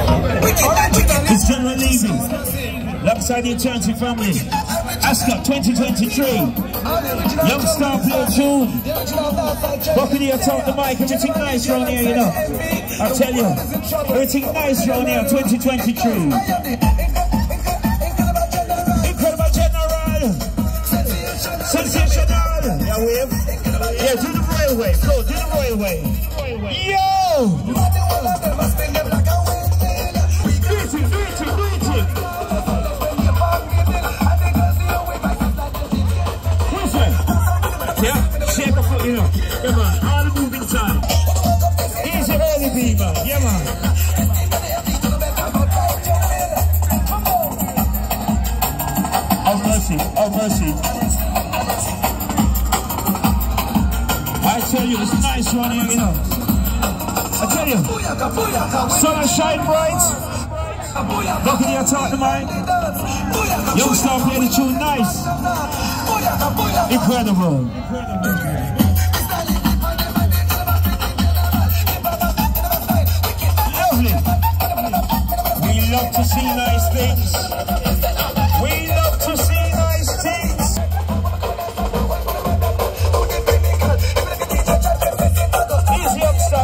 It's General Levy, alongside the Eternity family. Ascot 2023. Young Star Play Tune. Buccaneer talk the mic, everything nice round here, you know. I tell you, everything nice round here, 2023. Incredible General. Sensational. Yeah, wave. Yeah, do the railway. Go, do the railway. Yo! Yeah, shake a foot, you know. Come on, all the moving time. Easy early beaver. Yeah, man. Oh, mercy. Oh, mercy. I tell you, it's nice one here, you know. I tell you, sun shine bright. Look at the attack the mind. Young star playing the tune nice. Incredible. Lovely. We love to see nice things. We love to see nice things.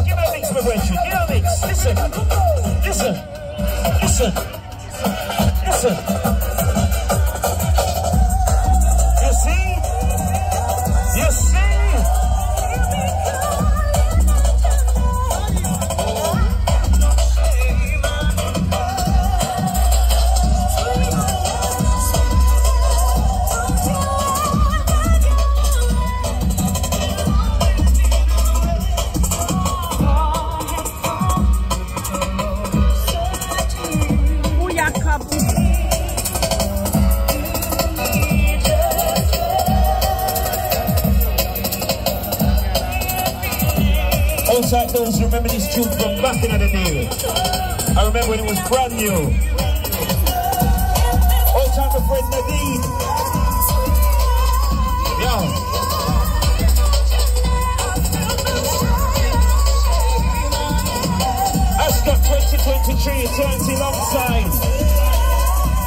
Give me. Give me. Listen. Listen. Listen. Listen. Outside those remember this tune from back in the day. I remember when it was brand new. Old time my friend Nadine. Yeah. Ascot 2023 Eternity alongside.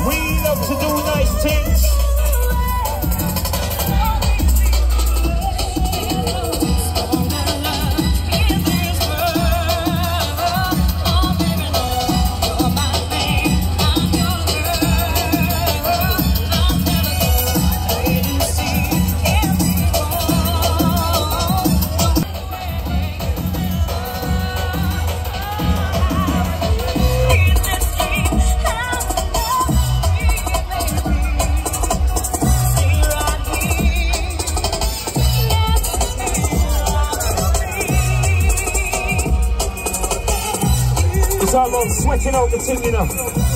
We love to do nice things. It's all about sweating out the thing, you know.